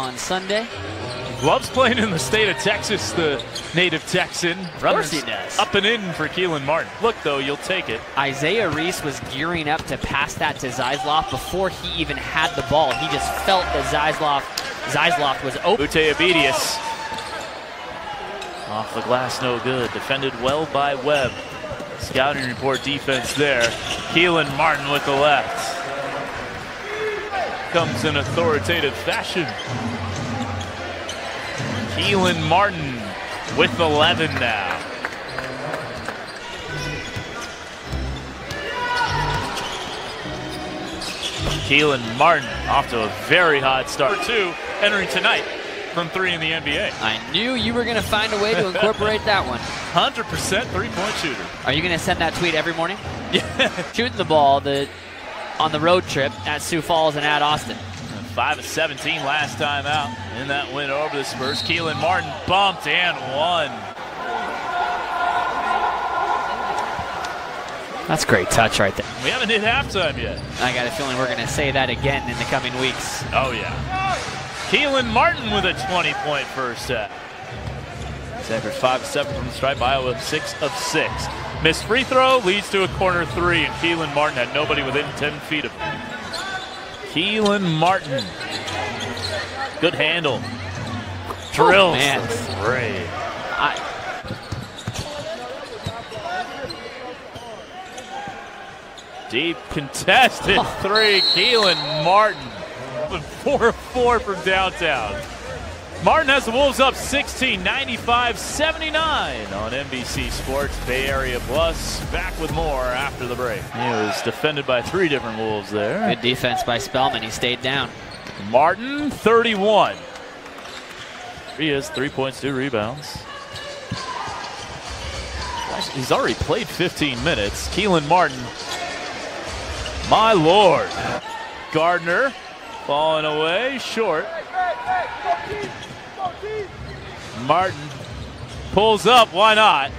on Sunday. Loves playing in the state of Texas, the native Texan. Of course he does. Up and in for Kelan Martin. Look, though, you'll take it. Isaiah Reese was gearing up to pass that to Zeisloft before he even had the ball. He just felt that Zeisloft, Zeisloft was open. Ute Abedius. Off the glass, no good. Defended well by Webb. Scouting report defense there. Kelan Martin with the left. Comes in authoritative fashion. Kelan Martin with 11 now. Kelan Martin off to a very hot start. Two entering tonight from three in the NBA. I knew you were going to find a way to incorporate that one. 100% three-point shooter. Are you going to send that tweet every morning? Yeah. Shooting the ball the, on the road trip at Sioux Falls and at Austin. 5 of 17 last time out in that win over the Spurs. Kelan Martin bumped and won. That's great touch right there. We haven't hit halftime yet. I got a feeling we're going to say that again in the coming weeks. Oh, yeah. Kelan Martin with a 20-point first set. Zachary 5 7 from the stripe. Iowa 6 of 6. Missed free throw leads to a corner three, and Kelan Martin had nobody within 10 feet of him. Kelan Martin. Good handle. Drills. Oh, man. Three. I, Deep contested oh. three. Kelan Martin. Four four from downtown. Martin has the Wolves up 16, 95 79 on NBC Sports Bay Area Plus. Back with more after the break. He was defended by three different Wolves there. good defense by Spellman. He stayed down. Martin, 31. He has three points, two rebounds. He's already played 15 minutes. Kelan Martin. My lord. Gardner falling away short. Martin pulls up. Why not?